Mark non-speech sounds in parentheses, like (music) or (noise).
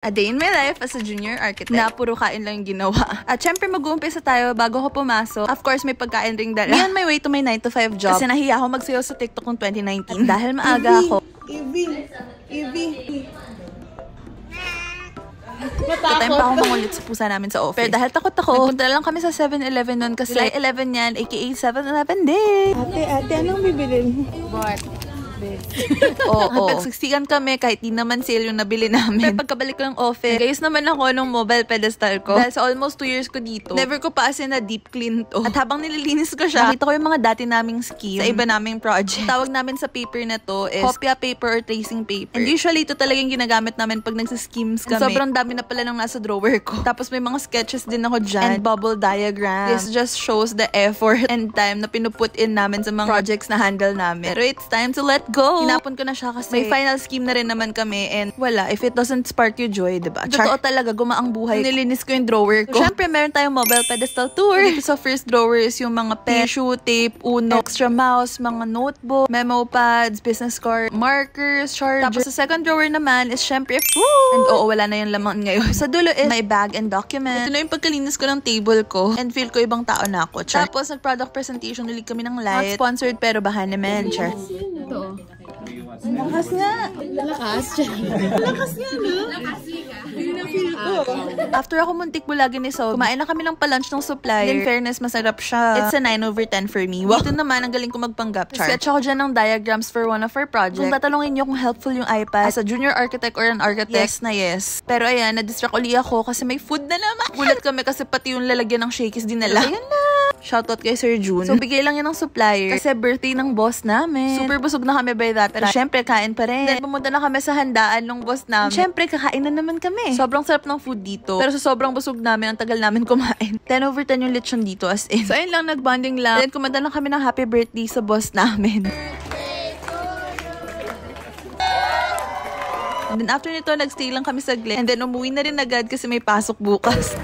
A day in my life as a junior architect na puro kain lang yung ginawa. At syempre mag-uumpisa tayo bago ko pumasok. Of course, may pagkain ring dala. Me on my way to my 9 to 5 job. Kasi nahiya ako magsayaw sa TikTok noong 2019. Dahil maaga ako. Evie! Evie! Katime pa ako mangulit sa pusa namin sa office. Pero dahil takot ako, nagpunta lang kami sa 7-Eleven nun kasi 11 yan, aka 7-Eleven day. Ate, ate, anong bibilin? Oo. Oh, Pagsiksikan kami kahit di naman sale yung nabili namin. Pero pagkabalik ko ng office, guys naman ako nung mobile pedestal ko. Dahil sa almost 2 years ko dito, never ko pa as in na deep clean to. At habang nililinis ko siya, nakita ko yung mga dati naming scheme sa iba naming project. Tawag namin sa paper na to is copia paper or tracing paper. And usually, ito talaga yung ginagamit namin pag nagsischemes kami. And sobrang dami na pala nang nasa drawer ko. (laughs) Tapos may mga sketches din ako dyan. And bubble diagram. This just shows the effort and time na pinuput in namin sa mga projects na handle namin. Pero it's time to let go. Hinapon ko na siya kasi may final scheme na rin naman kami and wala, if it doesn't spark you joy, diba? Totoo talaga, gumaang buhay. Nilinis ko yung drawer ko. Siyempre, meron tayong mobile pedestal tour. Dito sa first drawer is yung mga pen, tissue, tape, uno, extra mouse, mga notebook, memo pads, business card, markers, charger. Tapos sa second drawer naman is syempre food. And oo, wala na yung laman ngayon. Sa dulo is my bag and document. Ito na yung pagkalinis ko ng table ko and feel ko ibang tao na ako. Char. Tapos nag-product presentation, ulit kami ng light. Not sponsored pero bahan naman. Char. Lakas nga! Lakas. Lakas nga, no? Yun ang feel ko. After ako muntik bulagin ni So, kumain na kami ng palunch ng supplier. In fairness, masarap siya. It's a 9 over 10 for me. Wow. Ito naman, ang galing ko magpanggap, char. Sketch ako dyan ng diagrams for one of our projects. Kung tatalungin niyo kung helpful yung iPad as a junior architect or an architect, yes na yes. Pero ayan, na-distract uli ako kasi may food na naman. Gulat kami kasi pati yung lalagyan ng shakies dinala. Ayan na. Shoutout kay Sir June. So, bigay lang yan ng supplier. Kasi birthday ng boss namin. Super busog na kami by that. Pero syempre, kain pa rin. Then, pumunta na kami sa handaan ng boss namin. Syempre, kakain na naman kami. Sobrang sarap ng food dito. Pero sa sobrang busog namin, ang tagal namin kumain. (laughs) 10 over 10 yung lechon dito as in. So, ayun lang, nagbonding lang. Then, kumanta lang kami ng happy birthday sa boss namin. And then after nito, nagstay lang kami sa Glen. And then umuwi na rin agad kasi may pasok bukas.